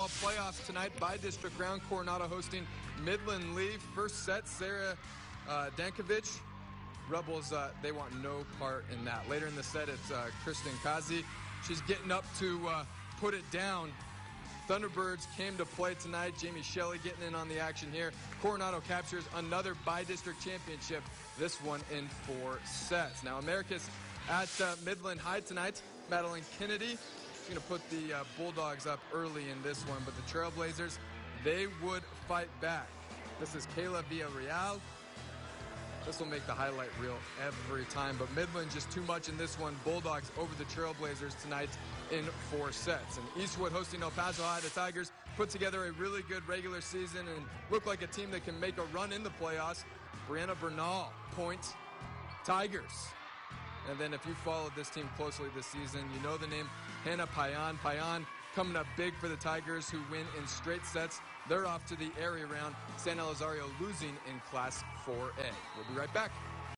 Playoffs tonight Bi-District round. Coronado hosting Midland Lee. First set, Sarah uh, Dankovic. Rebels, uh, they want no part in that. Later in the set, it's uh, Kristen Kazi. She's getting up to uh, put it down. Thunderbirds came to play tonight. Jamie Shelley getting in on the action here. Coronado captures another Bi-District championship, this one in four sets. Now, Americas at uh, Midland High tonight. Madeline Kennedy going to put the uh, Bulldogs up early in this one, but the Trailblazers, they would fight back. This is Kayla Villarreal. This will make the highlight reel every time, but Midland just too much in this one. Bulldogs over the Trailblazers tonight in four sets. And Eastwood hosting El Paso High, the Tigers put together a really good regular season and look like a team that can make a run in the playoffs. Brianna Bernal points Tigers. And then if you followed this team closely this season, you know the name Hannah Payan. Payan coming up big for the Tigers who win in straight sets. They're off to the area round. San Elizario losing in Class 4A. We'll be right back.